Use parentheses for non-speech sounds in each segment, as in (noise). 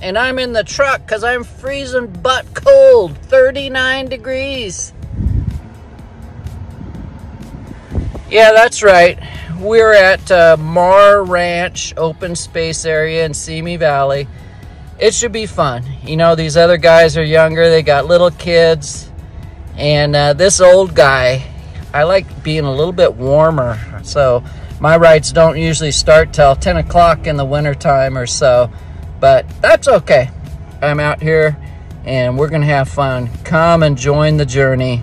and I'm in the truck because I'm freezing butt cold, 39 degrees. Yeah, that's right. We're at uh, Marr Ranch open space area in Simi Valley. It should be fun. You know, these other guys are younger, they got little kids. And uh, this old guy, I like being a little bit warmer. So my rides don't usually start till 10 o'clock in the wintertime or so. But that's okay. I'm out here and we're going to have fun. Come and join the journey.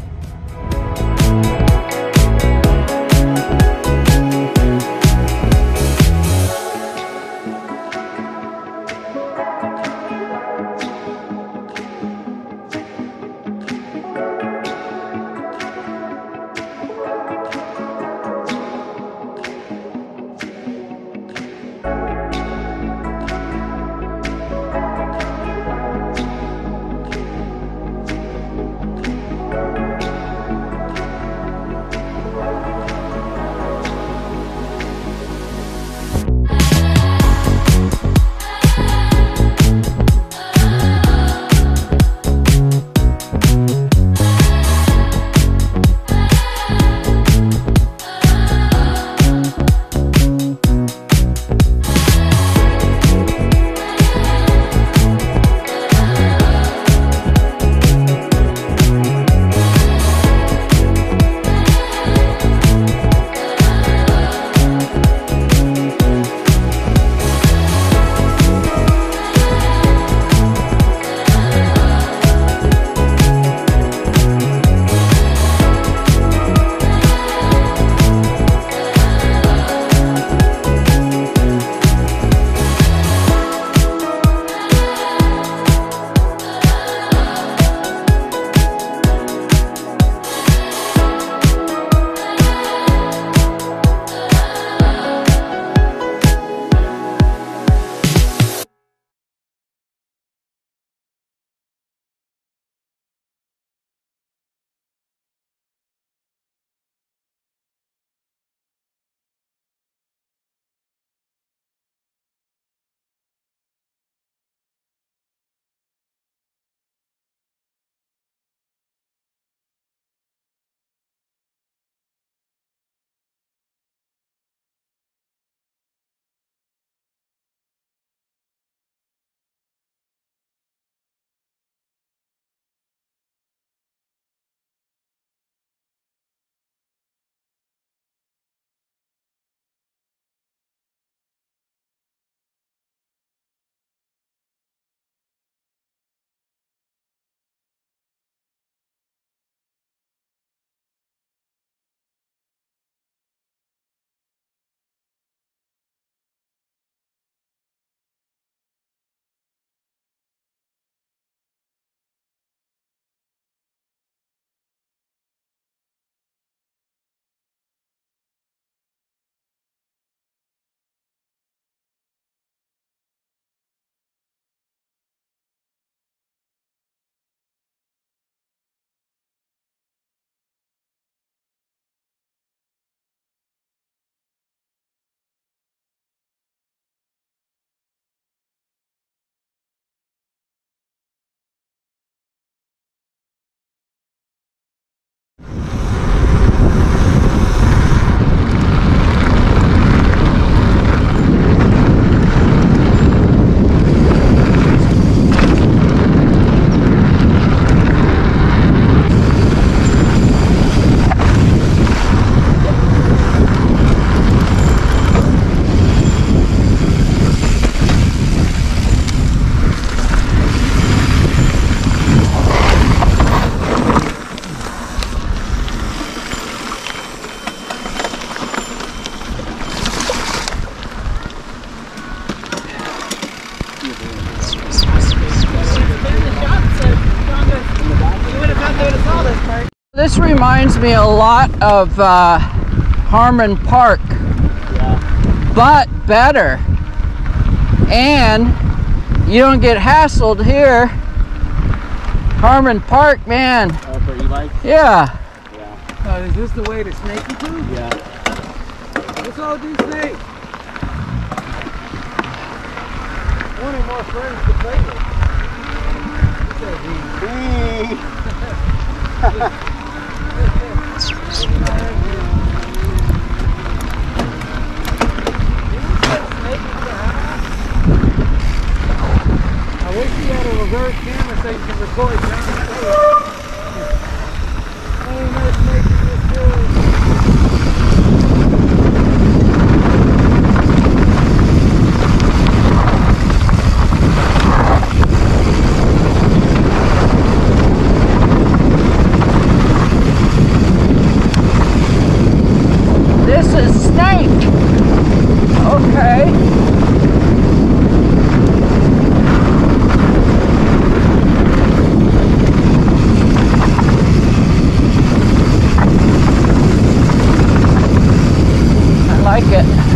Reminds me a lot of uh, Harmon Park, Yeah. but better. And you don't get hassled here. Harmon Park, man. Oh, for e-bikes? Yeah. Yeah. Uh, is this the way to Snaky Too? Yeah. Let's all do Snake. wanted more friends to play with. He said he- I wish he had a reverse camera so you can record John's face. Hey, no snake in this field. This is Snake. Okay. I like it.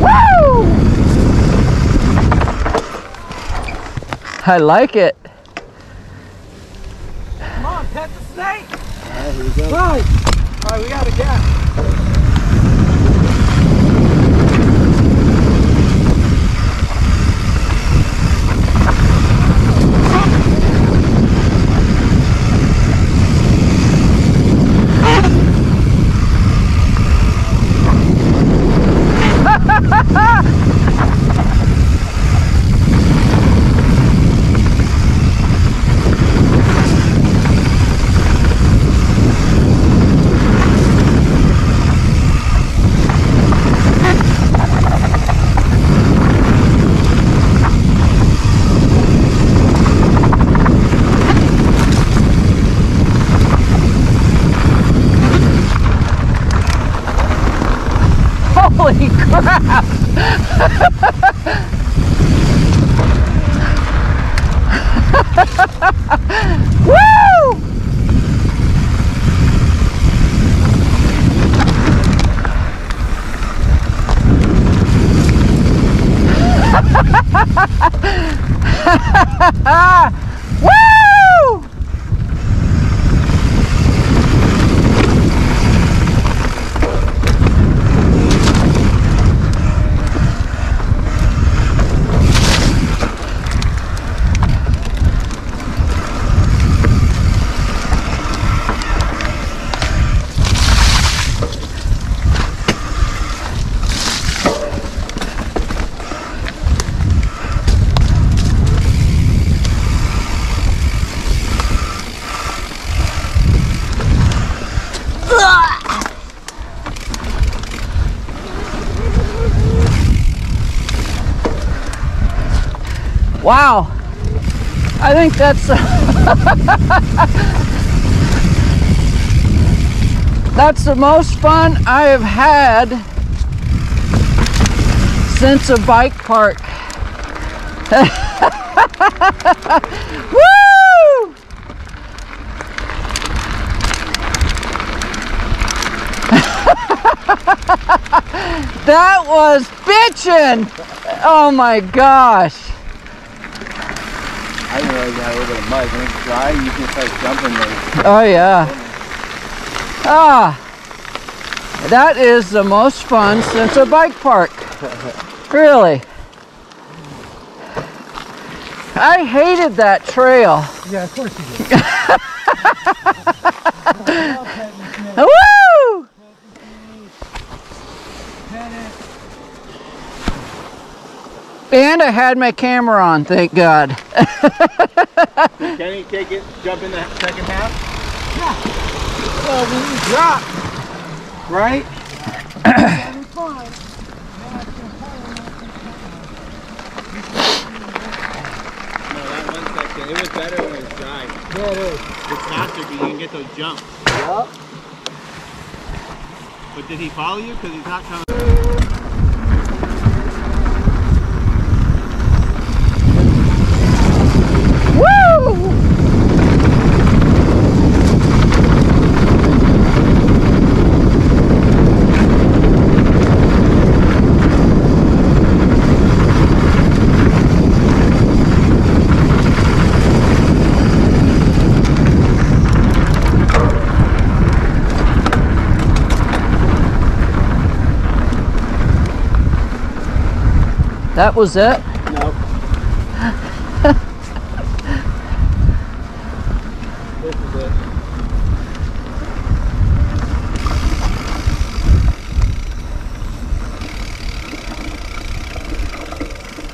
Woo! I like it. Come on, pet the snake. Right. All right, we got a gap. Woo! Woo! Wow. I think that's That's the most fun I have had since a bike park. (laughs) Woo! (laughs) that was bitchin'! Oh my gosh. I didn't realize you had a little bit of mud. When it's dry, you can start jumping there. Oh yeah. Ah. That is the most fun since a bike park. (laughs) Really. I hated that trail. Yeah, of course you did. (laughs) Woo! And I had my camera on, thank God. (laughs) Can he take it, jump in the second half? Well, when you drop, right? That'll be fine. No, that one section. It was better when it was dry. Yeah, it is. It's faster because you can get those jumps. Yep. But did he follow you? Because he's not coming. Woo! That was it? No. (laughs) this is it.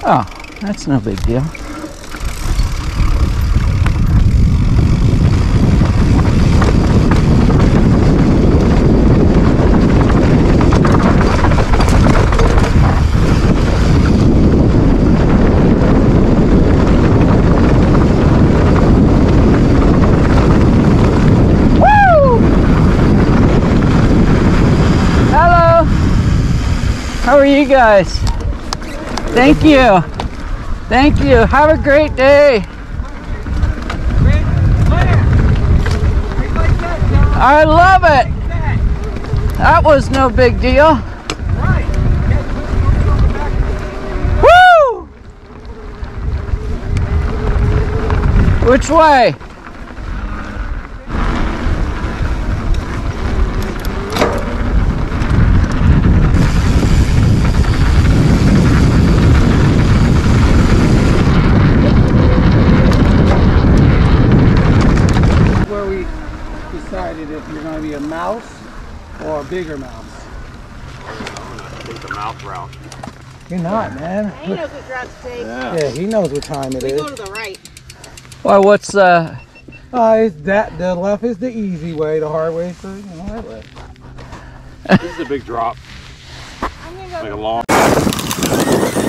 Oh, that's no big deal. Woo! Hello. How are you guys? Thank you. Thank you. Have a great day. I love it. That was no big deal. Woo! Which way? Where we decided if you're going to be a mouse or a bigger mouse. Take the mouth route. You're not, man. He knows what route to take. Yeah, he knows what time it We is. go to the right. Why, what's uh Uh, it's that the left is the easy way, the hard way is the you know that way. This is a big drop. I'm gonna go Like a long.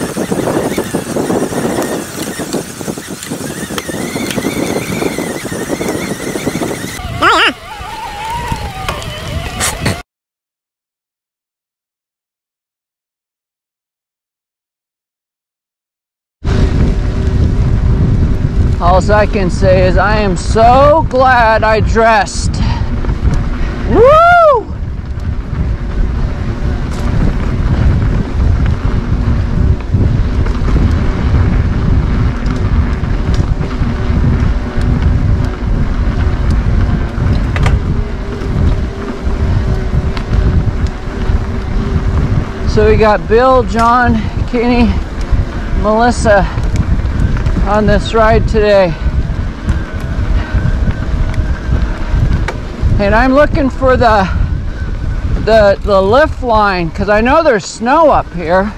All I can say is I am so glad I dressed. Woo! So we got Bill, John, Kenny, Melissa on this ride today. And I'm looking for the the the lift line because I know there's snow up here.